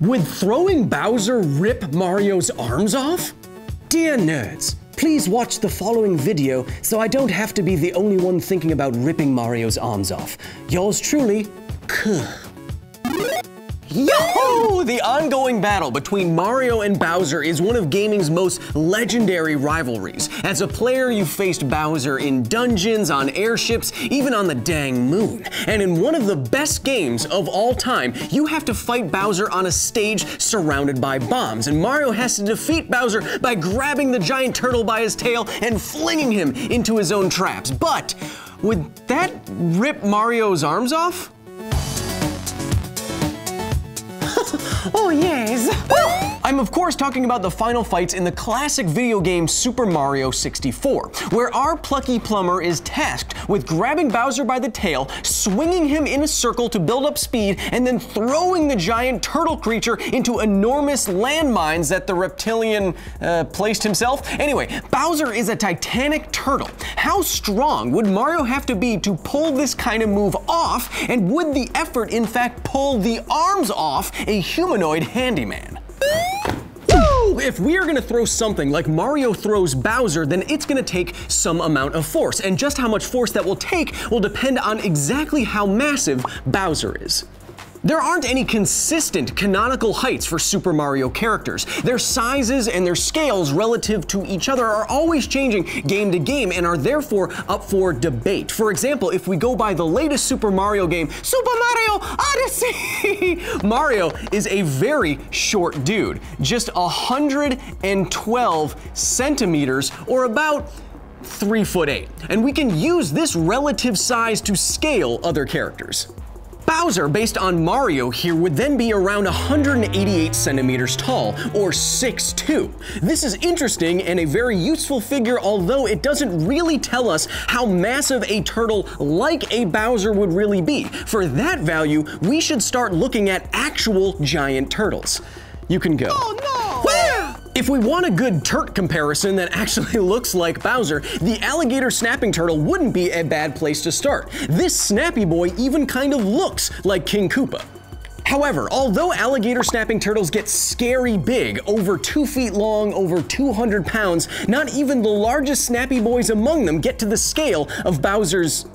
Would throwing Bowser rip Mario's arms off? Dear nerds, please watch the following video so I don't have to be the only one thinking about ripping Mario's arms off. Yours truly, Kuh. Yo! The ongoing battle between Mario and Bowser is one of gaming's most legendary rivalries. As a player, you faced Bowser in dungeons, on airships, even on the dang moon. And in one of the best games of all time, you have to fight Bowser on a stage surrounded by bombs. And Mario has to defeat Bowser by grabbing the giant turtle by his tail and flinging him into his own traps. But would that rip Mario's arms off? Oh yes! I'm of course talking about the final fights in the classic video game Super Mario 64, where our plucky plumber is tasked with grabbing Bowser by the tail, swinging him in a circle to build up speed, and then throwing the giant turtle creature into enormous landmines that the reptilian uh, placed himself. Anyway, Bowser is a titanic turtle. How strong would Mario have to be to pull this kind of move off, and would the effort in fact pull the arms off a humanoid handyman? If we are gonna throw something like Mario throws Bowser, then it's gonna take some amount of force. And just how much force that will take will depend on exactly how massive Bowser is. There aren't any consistent canonical heights for Super Mario characters. Their sizes and their scales relative to each other are always changing game to game and are therefore up for debate. For example, if we go by the latest Super Mario game, Super Mario Odyssey, Mario is a very short dude, just 112 centimeters or about 3 foot 8. And we can use this relative size to scale other characters. Bowser, based on Mario here, would then be around 188 centimeters tall, or 6'2". This is interesting and a very useful figure, although it doesn't really tell us how massive a turtle like a Bowser would really be. For that value, we should start looking at actual giant turtles. You can go. Oh no! If we want a good Turt comparison that actually looks like Bowser, the alligator snapping turtle wouldn't be a bad place to start. This snappy boy even kind of looks like King Koopa. However, although alligator snapping turtles get scary big, over 2 feet long, over 200 pounds, not even the largest snappy boys among them get to the scale of Bowser's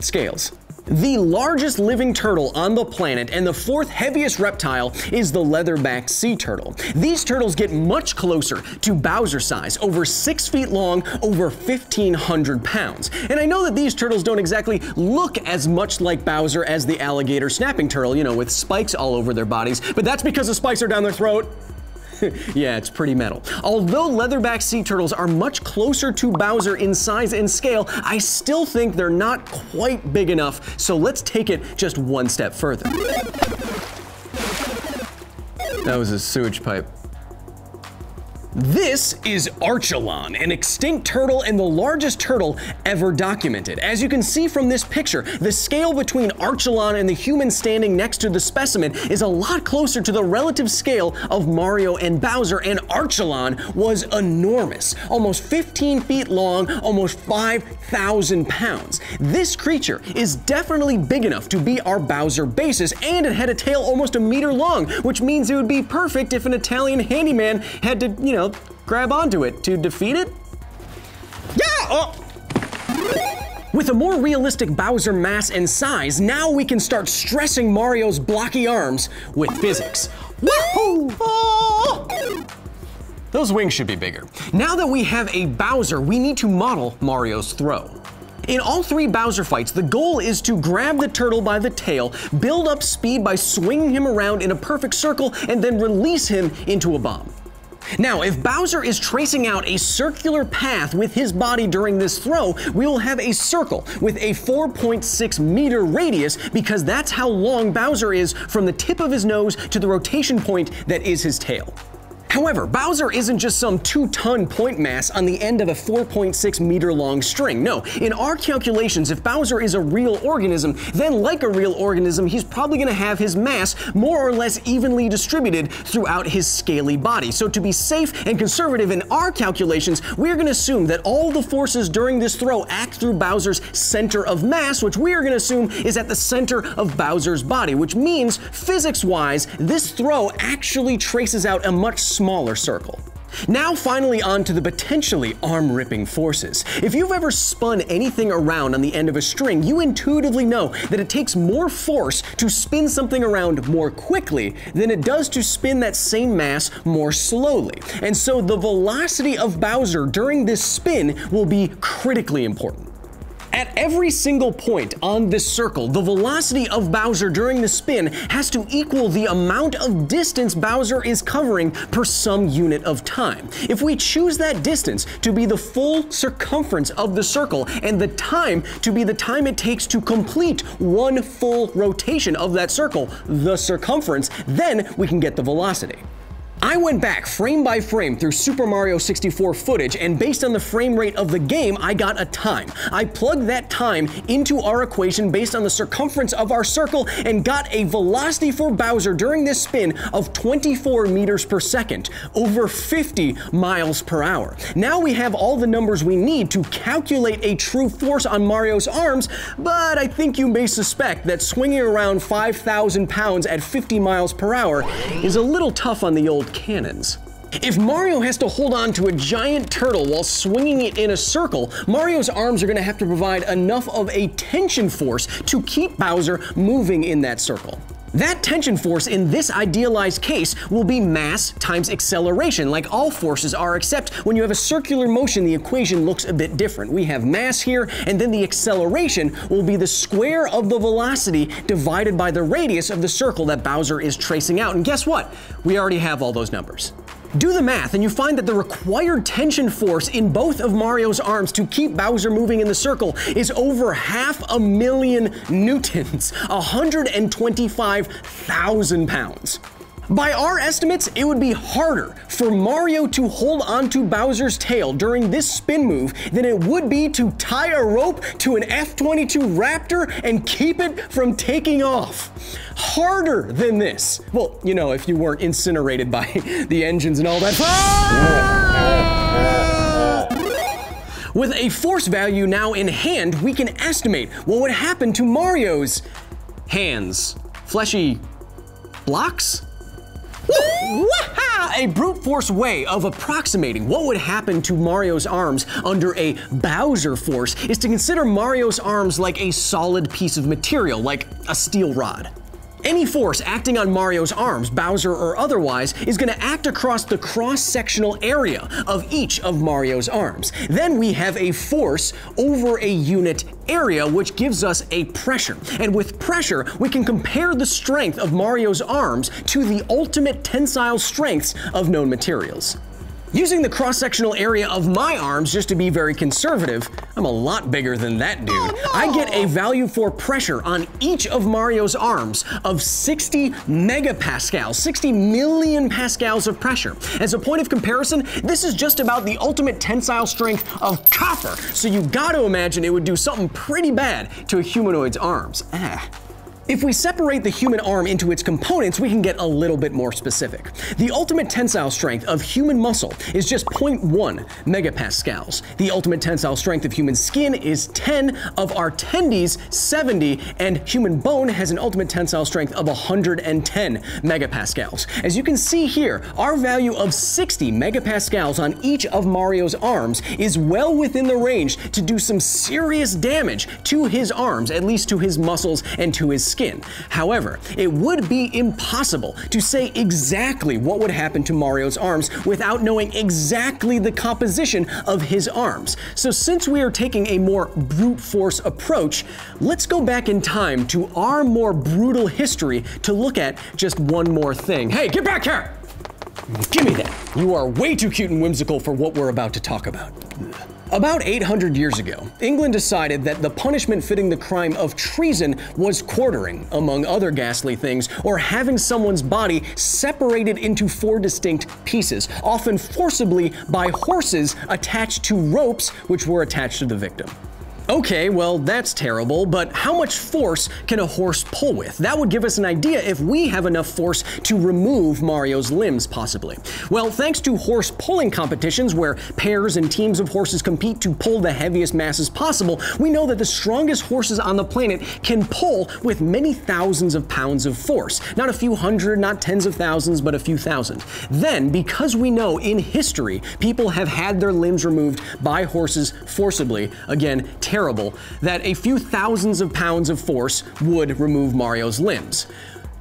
scales. The largest living turtle on the planet and the fourth heaviest reptile is the leatherback sea turtle. These turtles get much closer to Bowser size, over 6 feet long, over 1,500 pounds. And I know that these turtles don't exactly look as much like Bowser as the alligator snapping turtle, you know, with spikes all over their bodies, but that's because the spikes are down their throat. yeah, it's pretty metal. Although leatherback sea turtles are much closer to Bowser in size and scale, I still think they're not quite big enough, so let's take it just one step further. That was a sewage pipe. This is Archelon, an extinct turtle and the largest turtle ever documented. As you can see from this picture, the scale between Archelon and the human standing next to the specimen is a lot closer to the relative scale of Mario and Bowser, and Archelon was enormous, almost 15 feet long, almost 5,000 pounds. This creature is definitely big enough to be our Bowser basis, and it had a tail almost a meter long, which means it would be perfect if an Italian handyman had to, you know, grab onto it to defeat it? Yeah! Oh. With a more realistic Bowser mass and size, now we can start stressing Mario's blocky arms with physics. Woohoo! Oh. Those wings should be bigger. Now that we have a Bowser, we need to model Mario's throw. In all three Bowser fights, the goal is to grab the turtle by the tail, build up speed by swinging him around in a perfect circle, and then release him into a bomb. Now, if Bowser is tracing out a circular path with his body during this throw, we will have a circle with a 4.6 meter radius because that's how long Bowser is from the tip of his nose to the rotation point that is his tail. However, Bowser isn't just some 2-ton point mass on the end of a 4.6 meter long string. No, in our calculations, if Bowser is a real organism, then like a real organism, he's probably going to have his mass more or less evenly distributed throughout his scaly body. So to be safe and conservative in our calculations, we're going to assume that all the forces during this throw act through Bowser's center of mass, which we are going to assume is at the center of Bowser's body, which means physics-wise, this throw actually traces out a much smaller circle. Now finally on to the potentially arm-ripping forces. If you've ever spun anything around on the end of a string, you intuitively know that it takes more force to spin something around more quickly than it does to spin that same mass more slowly. And so the velocity of Bowser during this spin will be critically important. At every single point on this circle, the velocity of Bowser during the spin has to equal the amount of distance Bowser is covering per some unit of time. If we choose that distance to be the full circumference of the circle and the time to be the time it takes to complete one full rotation of that circle, the circumference, then we can get the velocity. I went back frame by frame through Super Mario 64 footage, and based on the frame rate of the game, I got a time. I plugged that time into our equation based on the circumference of our circle and got a velocity for Bowser during this spin of 24 meters per second, over 50 miles per hour. Now we have all the numbers we need to calculate a true force on Mario's arms, but I think you may suspect that swinging around 5,000 pounds at 50 miles per hour is a little tough on the old cannons. If Mario has to hold on to a giant turtle while swinging it in a circle, Mario's arms are going to have to provide enough of a tension force to keep Bowser moving in that circle. That tension force in this idealized case will be mass times acceleration, like all forces are, except when you have a circular motion, the equation looks a bit different. We have mass here, and then the acceleration will be the square of the velocity divided by the radius of the circle that Bowser is tracing out. And guess what? We already have all those numbers. Do the math and you find that the required tension force in both of Mario's arms to keep Bowser moving in the circle is over half a million newtons, 125,000 pounds. By our estimates, it would be harder for Mario to hold onto Bowser's tail during this spin move than it would be to tie a rope to an F-22 Raptor and keep it from taking off. Harder than this. Well, you know, if you weren't incinerated by the engines and all that. Ah! With a force value now in hand, we can estimate what would happen to Mario's hands. Fleshy blocks? A brute force way of approximating what would happen to Mario's arms under a Bowser force is to consider Mario's arms like a solid piece of material, like a steel rod. Any force acting on Mario's arms, Bowser or otherwise, is going to act across the cross-sectional area of each of Mario's arms. Then we have a force over a unit area, which gives us a pressure. And with pressure, we can compare the strength of Mario's arms to the ultimate tensile strengths of known materials. Using the cross-sectional area of my arms just to be very conservative, I'm a lot bigger than that dude. Oh, no. I get a value for pressure on each of Mario's arms of 60 megapascals, 60 million pascals of pressure. As a point of comparison, this is just about the ultimate tensile strength of copper, so you gotta imagine it would do something pretty bad to a humanoid's arms. Ah. If we separate the human arm into its components, we can get a little bit more specific. The ultimate tensile strength of human muscle is just 0.1 megapascals. The ultimate tensile strength of human skin is 10, of our tendies 70, and human bone has an ultimate tensile strength of 110 megapascals. As you can see here, our value of 60 megapascals on each of Mario's arms is well within the range to do some serious damage to his arms, at least to his muscles and to his skin. However, it would be impossible to say exactly what would happen to Mario's arms without knowing exactly the composition of his arms. So since we are taking a more brute force approach, let's go back in time to our more brutal history to look at just one more thing. Hey, get back here! Give me that. You are way too cute and whimsical for what we're about to talk about. About 800 years ago, England decided that the punishment fitting the crime of treason was quartering, among other ghastly things, or having someone's body separated into four distinct pieces, often forcibly by horses attached to ropes which were attached to the victim. Okay, well, that's terrible, but how much force can a horse pull with? That would give us an idea if we have enough force to remove Mario's limbs, possibly. Well, thanks to horse pulling competitions where pairs and teams of horses compete to pull the heaviest masses possible, we know that the strongest horses on the planet can pull with many thousands of pounds of force. Not a few hundred, not tens of thousands, but a few thousand. Then, because we know in history people have had their limbs removed by horses forcibly, again, terrible that a few thousands of pounds of force would remove Mario's limbs.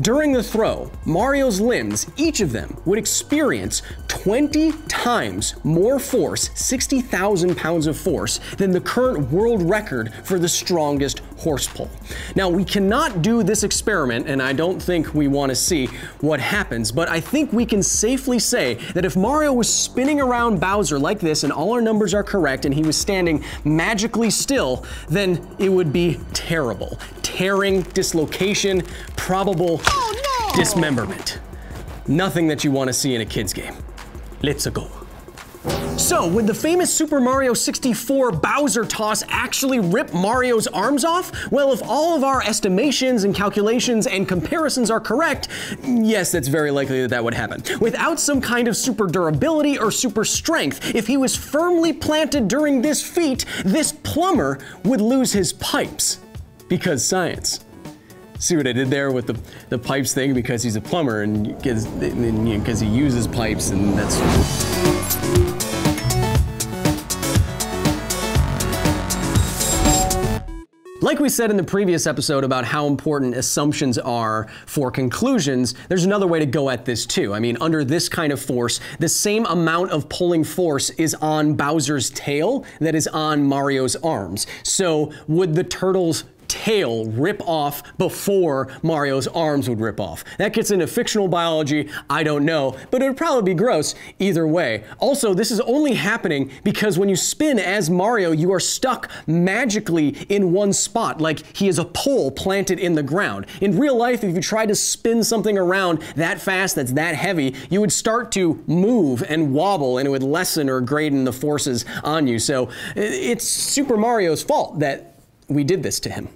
During the throw, Mario's limbs, each of them, would experience 20 times more force, 60,000 pounds of force, than the current world record for the strongest horse pull. Now, we cannot do this experiment, and I don't think we want to see what happens, but I think we can safely say that if Mario was spinning around Bowser like this and all our numbers are correct and he was standing magically still, then it would be terrible. Tearing, dislocation, probable oh, no. dismemberment. Nothing that you want to see in a kid's game. Let's go. So, would the famous Super Mario 64 Bowser toss actually rip Mario's arms off? Well, if all of our estimations and calculations and comparisons are correct, yes, that's very likely that that would happen. Without some kind of super durability or super strength, if he was firmly planted during this feat, this plumber would lose his pipes. Because science. See what I did there with the, the pipes thing? Because he's a plumber and because he uses pipes and that's. Like we said in the previous episode about how important assumptions are for conclusions, there's another way to go at this too. I mean, under this kind of force, the same amount of pulling force is on Bowser's tail that is on Mario's arms. So would the turtle's tail rip off before Mario's arms would rip off. That gets into fictional biology, I don't know, but it would probably be gross either way. Also, this is only happening because when you spin as Mario, you are stuck magically in one spot, like he is a pole planted in the ground. In real life, if you tried to spin something around that fast, that's that heavy, you would start to move and wobble and it would lessen or graden the forces on you. So it's Super Mario's fault that we did this to him.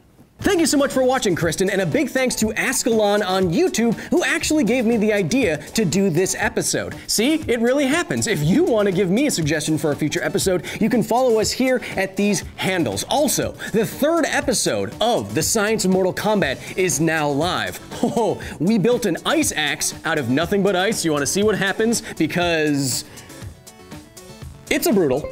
Thank you so much for watching, Kristen, and a big thanks to Ascalon on YouTube, who actually gave me the idea to do this episode. See, it really happens. If you want to give me a suggestion for a future episode, you can follow us here at these handles. Also, the third episode of The Science of Mortal Kombat is now live. Oh, we built an ice axe out of nothing but ice. You want to see what happens? Because it's a brutal.